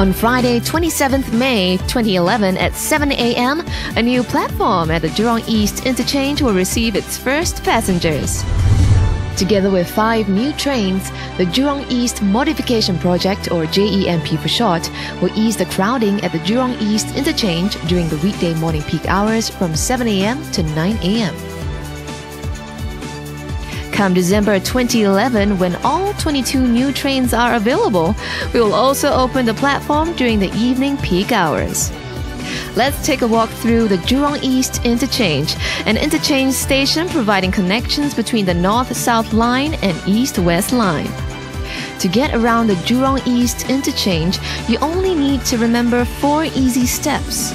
On Friday, 27th May 2011 at 7 a.m., a new platform at the Jurong East interchange will receive its first passengers. Together with five new trains, the Jurong East Modification Project, or JEMP for short, will ease the crowding at the Jurong East interchange during the weekday morning peak hours from 7 a.m. to 9 a.m. Come December 2011, when all 22 new trains are available, we will also open the platform during the evening peak hours. Let's take a walk through the Jurong East Interchange, an interchange station providing connections between the North South Line and East West Line. To get around the Jurong East Interchange, you only need to remember four easy steps.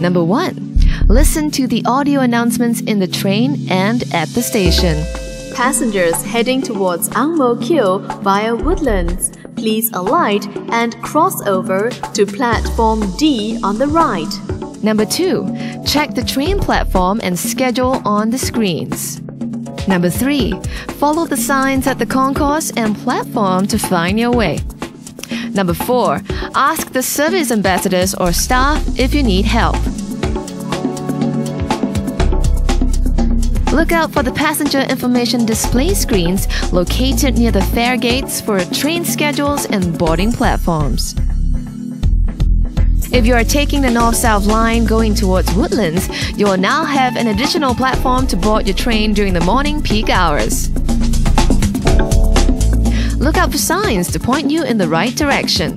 Number one, listen to the audio announcements in the train and at the station. Passengers heading towards Ang Mo via Woodlands, please alight and cross over to platform D on the right. Number two, check the train platform and schedule on the screens. Number three, follow the signs at the concourse and platform to find your way. Number four, ask the service ambassadors or staff if you need help. Look out for the passenger information display screens located near the fare gates for train schedules and boarding platforms. If you are taking the North South line going towards Woodlands, you will now have an additional platform to board your train during the morning peak hours. Look out for signs to point you in the right direction.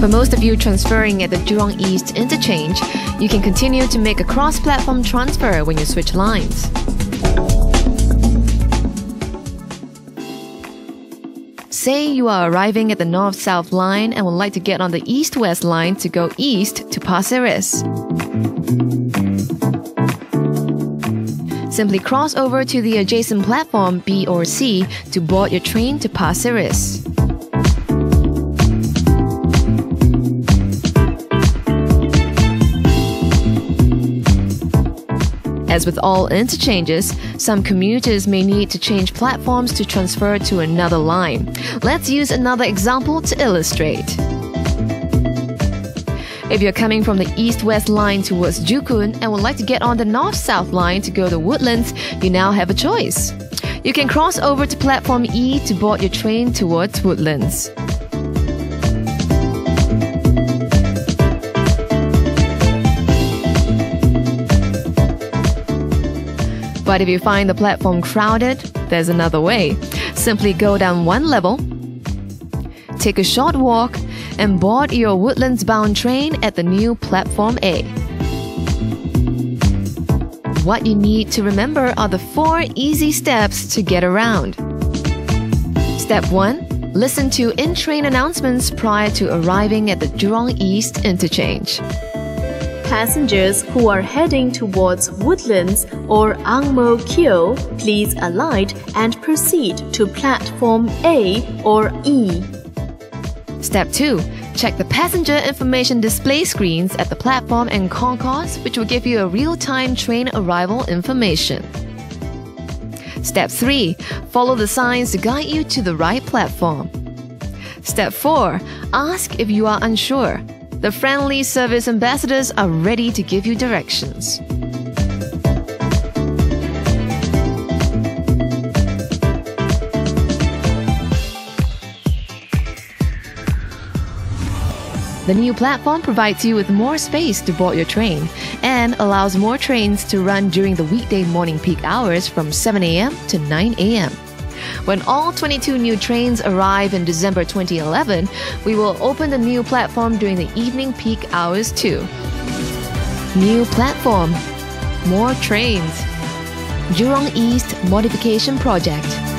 For most of you transferring at the Jurong East interchange, you can continue to make a cross-platform transfer when you switch lines. Say you are arriving at the North-South line and would like to get on the East-West line to go east to Pasir Ris. Simply cross over to the adjacent platform B or C to board your train to Pasir Ris. As with all interchanges, some commuters may need to change platforms to transfer to another line. Let's use another example to illustrate. If you're coming from the east-west line towards Joo Koon and would like to get on the north-south line to go to Woodlands, you now have a choice. You can cross over to platform E to board your train towards Woodlands. But if you find the platform crowded, there's another way. Simply go down one level, take a short walk, and board your Woodlands bound train at the new Platform A. What you need to remember are the four easy steps to get around. Step 1 Listen to in train announcements prior to arriving at the Jurong East interchange. Passengers who are heading towards Woodlands or Ang Mo Kio, please alight and proceed to platform A or E. Step 2. Check the passenger information display screens at the platform and concourse, which will give you a real-time train arrival information. Step 3. Follow the signs to guide you to the right platform. Step 4. Ask if you are unsure. The friendly service ambassadors are ready to give you directions. The new platform provides you with more space to board your train and allows more trains to run during the weekday morning peak hours from 7 a.m. to 9 a.m. When all 22 new trains arrive in December 2011, we will open the new platform during the evening peak hours too. New platform, more trains. Jurong East Modification Project.